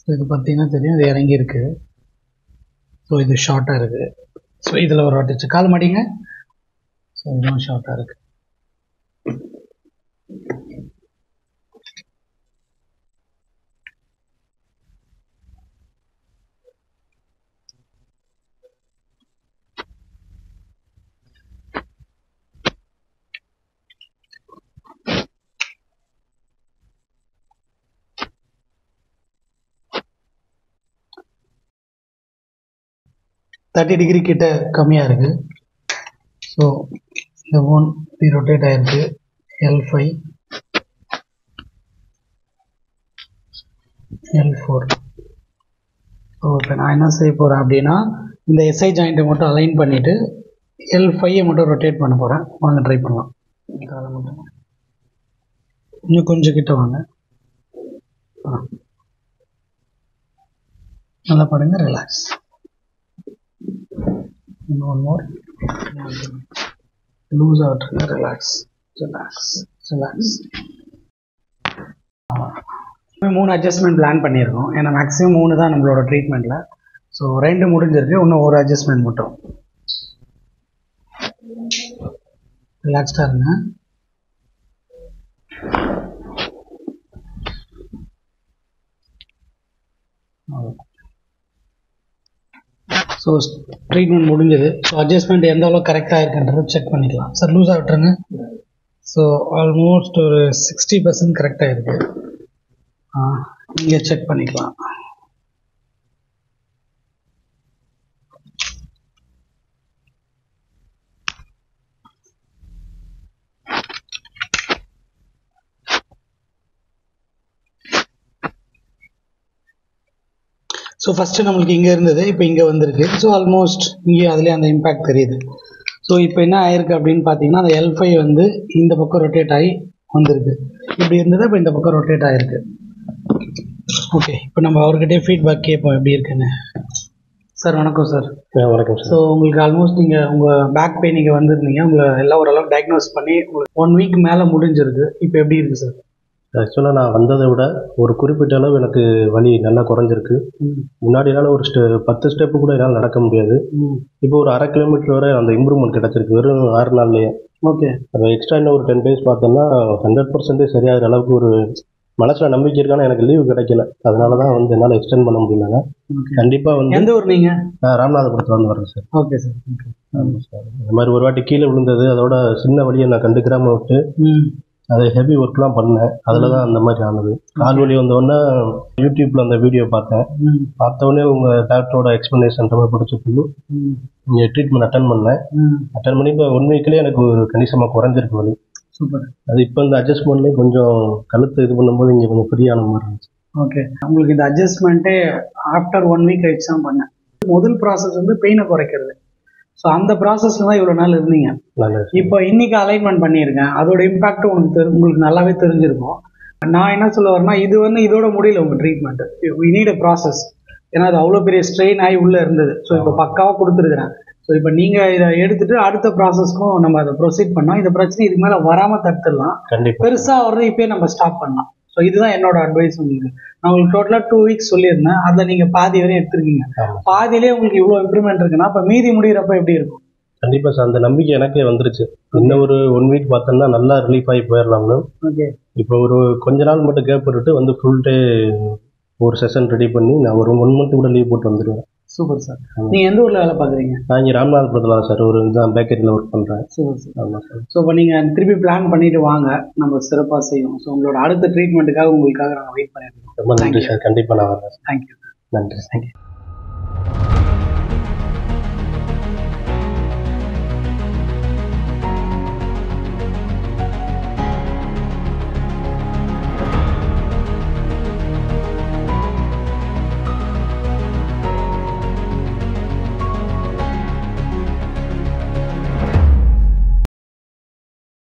So இது பார்த்தீங்கன்னா தெரியும் இது இறங்கி இருக்கு ஸோ இது ஷார்ட்டாக இருக்கு. ஸோ இதில் ஒரு வாட்டி கால் மாடிங்க ஸோ இதுவும் ஷார்ட்டாக இருக்கு. தேர்ட்டி டிகிரி கிட்ட கம்மியாக இருக்கு. ஸோ இந்த ஃபோன் இப்படி ரொட்டேட் ஆயிருக்கு. L five L four so இப்போ நான் என்ன செய்ய போகிறேன் அப்படின்னா இந்த எஸ்ஐ ஜாயிண்ட்டை மட்டும் அலைன் பண்ணிவிட்டு எல் ஃபைவை மட்டும் ரொட்டேட் பண்ண போகிறேன் வாங்க ட்ரை பண்ணலாம். காலை மட்டும். இன்னும் கொஞ்சம் கிட்ட வாங்க. ஆ. நல்லா பாருங்க ரிலாக்ஸ் one more. Lose ஆகிட்டுருங்க ரிலாக்ஸ் relax. Relax. மூணு அட்ஜஸ்ட்மெண்ட் பிளான் பண்ணியிருக்கோம். ஏன்னா மேக்ஸிமம் மூணு தான் நம்மளோட ட்ரீட்மெண்ட்டில் ஸோ ரெண்டு முடிஞ்சிருக்கு. இன்னும் ஒரு அட்ஜஸ்ட்மெண்ட் மட்டும். ரிலாக்ஸ்டாக இருங்க. ஸோ ட்ரீட்மெண்ட் முடிஞ்சது. ஸோ அட்ஜஸ்ட்மெண்ட் எந்த அளவுக்கு கரெக்டாக இருக்குன்றது செக் பண்ணிக்கலாம். சார் லூஸ் ஆகிட்டுருங்க ஸோ ஆல்மோஸ்ட் ஒரு சிக்ஸ்டி பர்சன்ட் கரெக்டாக இருக்குது நீங்கள் செக் பண்ணிக்கலாம். ஸோ ஃபஸ்ட்டு நம்மளுக்கு இங்கே இருந்தது இப்போ இங்கே வந்திருக்கு. ஸோ ஆல்மோஸ்ட் இங்கே அதுலேயே அந்த இம்பேக்ட் தெரியுது. ஸோ இப்போ என்ன ஆயிருக்கு அப்படின்னு பார்த்தீங்கன்னா அந்த எல் ஃபைவ் வந்து இந்த பக்கம் ரொட்டேட் ஆகி வந்திருக்கு. இப்படி இருந்தது இப்போ இந்த பக்கம் ரொட்டேட் ஆகிருக்கு ஓகே இப்போ நம்ம அவர்கிட்டயே ஃபீட்பேக் கேட்போம் எப்படி இருக்குன்னு. சார் வணக்கம் சார் வணக்கம் ஸோ உங்களுக்கு ஆல்மோஸ்ட் நீங்கள் உங்கள் பேக் பெயின் நீங்கள் வந்திருந்தீங்க. உங்களை எல்லாம் ஓரளவுக்கு டயக்னோஸ் பண்ணி உங்களுக்கு ஒன் வீக் மேலே முடிஞ்சிருக்கு. இப்போ எப்படி இருக்குது சார் ஆக்சுவலாக நான் வந்ததை விட ஒரு குறிப்பிட்ட அளவு எனக்கு வலி நல்லா குறைஞ்சிருக்கு. முன்னாடி என்னால் ஒரு ஸ்டெ பத்து ஸ்டெப்பு கூட என்னால் நடக்க முடியாது. இப்போ ஒரு அரை கிலோமீட்டர் வரை அந்த இம்ப்ரூவ்மெண்ட் கிடச்சிருக்கு. வெறும் ஆறு நாள்லேயே. ஓகே. அது எக்ஸ்ட்ரா இன்னும் ஒரு டென் டேஸ் பார்த்தோம்னா ஹண்ட்ரட் பர்சன்டேஜ் சரியாகிற அளவுக்கு ஒரு மனசில் நம்பிக்கை இருக்கான எனக்கு லீவு கிடைக்கல. அதனால தான் வந்து என்னால் எக்ஸ்டெண்ட் பண்ண முடியல ஓகே. கண்டிப்பாக வந்து எந்த ஊர் நீங்கள் நான் ராமநாதபுரத்தில் வந்து வரேன் சார். ஓகே சார் ஆமாம் சார். இந்த மாதிரி ஒரு வாட்டி கீழே விழுந்தது அதோட சின்ன வழியை நான் கண்டுக்கிறாம விட்டு அதை ஹெவி ஒர்க்லாம் பண்ணேன். அதில் தான் அந்த மாதிரி ஆனது. கால் வலி வந்தோடனே யூடியூப்பில் அந்த வீடியோ பார்த்தேன். பார்த்தோடனே உங்கள் டாக்டரோட எக்ஸ்ப்ளனேஷன் ரொம்ப பிடிச்சிருக்கு ம். நீங்கள் ட்ரீட்மெண்ட் அட்டன் பண்ணேன். அட்டன் பண்ணி இப்போ ஒன் வீக்லேயே எனக்கு ஒரு கணிசமாக குறைஞ்சிருக்கு வலி. சூப்பர். அது இப்போ இந்த அட்ஜஸ்ட்மெண்ட்லேயே கொஞ்சம் கழுத்து இது பண்ணும்போது இங்கே கொஞ்சம் ஃப்ரீயான மாதிரி இருந்துச்சு. ஓகே. உங்களுக்கு இந்த அட்ஜஸ்ட்மெண்ட்டே ஆஃப்டர் ஒன் வீக் கழிச்சு தான் பண்ணேன் முதல் ப்ராசஸ் வந்து பெயினை குறைக்கிறது. ஸோ அந்த ப்ராசஸ்ல தான் இவ்வளோ நாள் இருந்தீங்க. இப்போ இன்னைக்கு அலைன்மெண்ட் பண்ணியிருக்கேன். அதோட இம்பாக்ட் உங்களுக்கு தெரி- உங்களுக்கு நல்லாவே தெரிஞ்சிருக்கும். நான் என்ன சொல்ல வரேன்னா இது வந்து இதோட முடியல உங்க treatment we need a process ஏன்னா அது அவ்வளோ பெரிய ஸ்ட்ரெயின் ஆகி உள்ள இருந்தது. ஸோ இப்போ பக்காவாக கொடுத்துருக்குறேன். ஸோ இப்போ நீங்கள் இதை எடுத்துட்டு அடுத்த ப்ராசஸ்க்கும் நம்ம அதை ப்ரொசீட் பண்ணோம் இந்த பிரச்சனை இதுக்கு மேலே வராமல் தடுத்துடலாம். கண்டிப்பாக பெருசா வர்றது இப்பயே நம்ம ஸ்டாப் பண்ணலாம். ஸோ இதுதான் என்னோட அட்வைஸ் உங்களுக்கு. நான் உங்களுக்கு டோட்டலாக டூ வீக்ஸ் சொல்லியிருந்தேன். அதில் நீங்க பாதி வரையும் எடுத்திருக்கீங்க. பாதியிலே உங்களுக்கு இவ்வளோ இம்ப்ரூவ்மெண்ட் இருக்குன்னா அப்போ மீதி முடியிறப்ப எப்படி இருக்கும்? கண்டிப்பாக சார் அந்த நம்பிக்கை எனக்கே வந்துருச்சு. இன்னும் ஒரு ஒன் வீக் பார்த்தோம்னா நல்லா ரிலீஃப் ஆகி போயிடலாம்னு ஓகே இப்போ ஒரு கொஞ்ச நாள் மட்டும் கேப் விட்டுட்டு வந்து ஃபுல் டே ஒரு செஷன் ரெடி பண்ணி நான் ஒரு ஒன் மந்த் கூட லீவ் போட்டு வந்துடுவேன் சூப்பர் சார். நீங்க எந்த ஊர்ல வேலை பார்க்குறீங்க? நான் இங்கே ராமநாதபுரத்தில் சார். ஒரு இதான் பேக்கரியில் ஒர்க் பண்ணுறேன் சூப்பர் சார். ஆமாம் சார். ஸோ இப்போ நீங்க திருப்பி பிளான் பண்ணிட்டு வாங்க. நம்ம சிறப்பாக செய்வோம். ஸோ உங்களோட அடுத்த ட்ரீட்மெண்ட்டுக்காக உங்களுக்காக நாங்கள் வெயிட் பண்ணிருக்கோம் ரொம்ப நன்றி சார். கண்டிப்பாக நான் வரேன் தேங்க்யூ நன்றி தேங்க்யூ